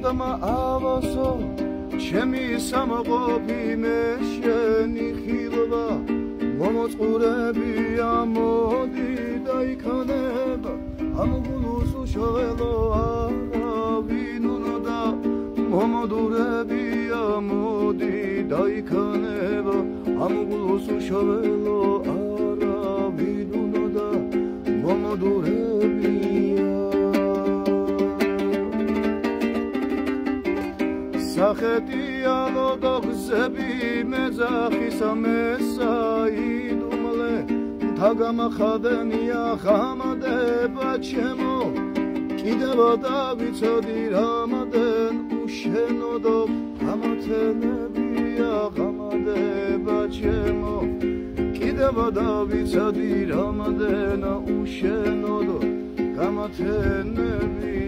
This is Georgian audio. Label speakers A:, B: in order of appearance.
A: დმა ავასო ჩემი სამყოფი მე შენი ხილვა მომოწყურები ამოდი და იქნება ამ გულოს უშველო არავინ უნდა მომოდურები ამოდი და იქნება ამ გულოს უშველო არავინ უნდა მომოდურები სახეთიალო დოგზები მეძახისა მესაიდუმლე. თაგამახადენია ხამადება ჩემო. კიდევ დავიცოდი რამადენ უშენოდო. ამათენებია ხამადება ჩემო. კიდევ დავიცოდი რამადენ უშენოდო. გამათენებია